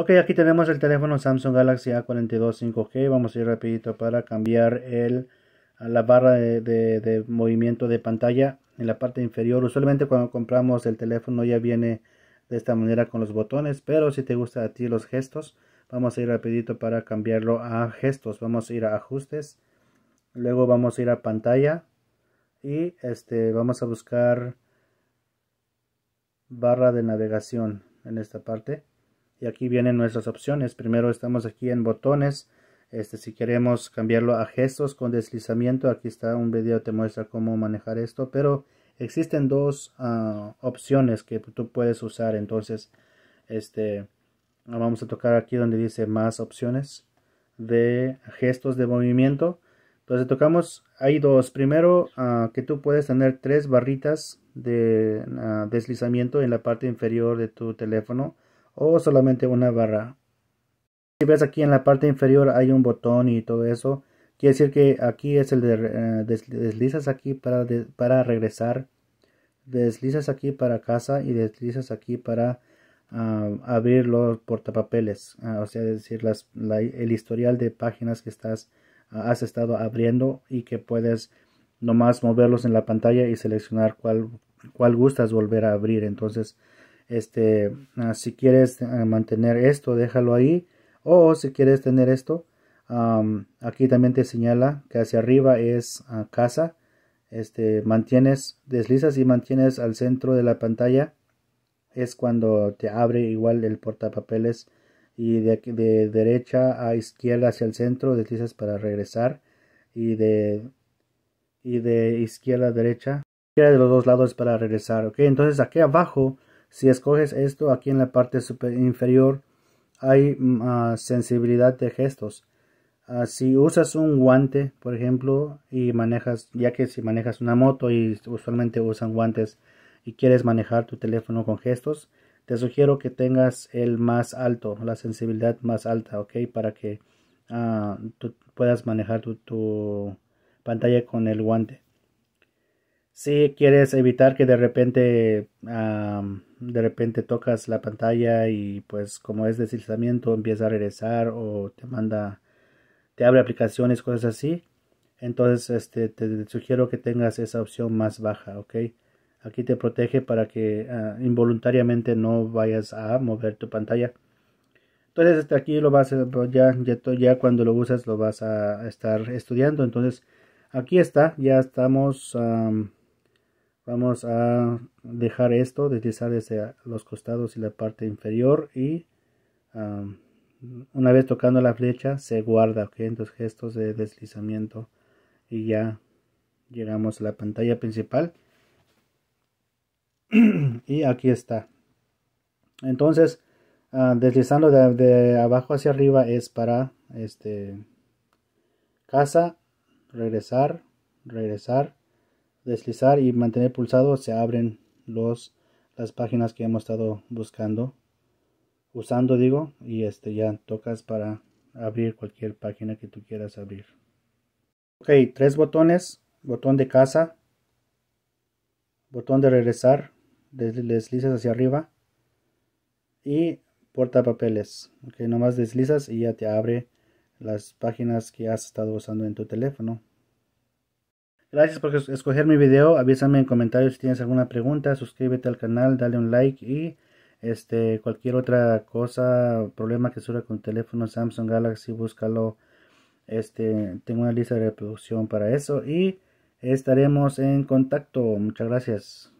Ok, aquí tenemos el teléfono Samsung Galaxy A42 5G. Vamos a ir rapidito para cambiar el, la barra de, movimiento de pantalla en la parte inferior. Usualmente cuando compramos el teléfono ya viene de esta manera con los botones, pero si te gusta a ti los gestos, vamos a ir rapidito para cambiarlo a gestos. Vamos a ir a ajustes, luego vamos a ir a pantalla y este vamos a buscar barra de navegación en esta parte y aquí vienen nuestras opciones. Primero estamos aquí en botones. Este si queremos cambiarlo a gestos con deslizamiento aquí está un video te muestra cómo manejar esto pero existen dos ah, opciones que tú puedes usar. Entonces este vamos a tocar aquí donde dice más opciones de gestos de movimiento. Entonces tocamos, hay dos. Primero, ah, que tú puedes tener tres barritas de ah, deslizamiento en la parte inferior de tu teléfono o solamente una barra. Si ves aquí en la parte inferior hay un botón y todo eso, quiere decir que aquí es el de eh, deslizas aquí para, para regresar, deslizas aquí para casa y deslizas aquí para ah, abrir los portapapeles, o sea, decir, las, el historial de páginas que estás has estado abriendo y que puedes nomás moverlos en la pantalla y seleccionar cuál, cuál gustas volver a abrir. Entonces, este, ah, si quieres ah, mantener esto, déjalo ahí. O si quieres tener esto, aquí también te señala que hacia arriba es ah, casa. Este, mantienes, deslizas y mantienes al centro de la pantalla. Es cuando te abre igual el portapapeles y de, de derecha a izquierda hacia el centro deslizas para regresar y de y de izquierda a derecha de los dos lados para regresar ok entonces aquí abajo si escoges esto aquí en la parte super inferior hay mm, ah, sensibilidad de gestos ah, si usas un guante por ejemplo y manejas ya que si manejas una moto y usualmente usan guantes y quieres manejar tu teléfono con gestos te sugiero que tengas el más alto, la sensibilidad más alta, ok, para que tú puedas manejar tu, pantalla con el guante. Si quieres evitar que de repente de repente tocas la pantalla y pues como es deslizamiento empieza a regresar o te manda te abre aplicaciones cosas así entonces este te sugiero que tengas esa opción más baja ok Aquí te protege para que ah, involuntariamente no vayas a mover tu pantalla. Entonces este aquí lo vas a, ya, ya, ya cuando lo usas lo vas a estar estudiando. Entonces aquí está, ya estamos, vamos a dejar esto, deslizar desde los costados y la parte inferior y una vez tocando la flecha se guarda, ok, entonces gestos de deslizamiento y ya llegamos a la pantalla principal. y aquí está. Entonces, ah, deslizando de, abajo hacia arriba es para este casa, regresar, regresar, deslizar y mantener pulsado se abren los las páginas que hemos estado buscando usando digo y este ya tocas para abrir cualquier página que tú quieras abrir. Ok tres botones botón de casa botón de regresar deslizas hacia arriba y portapapeles. Ok nomás deslizas y ya te abre las páginas que has estado usando en tu teléfono gracias por escoger mi video. Avísame en comentarios si tienes alguna pregunta. Suscríbete al canal dale un like y este cualquier otra cosa problema que surja con teléfono Samsung Galaxy búscalo. Este tengo una lista de reproducción para eso y estaremos en contacto. Muchas gracias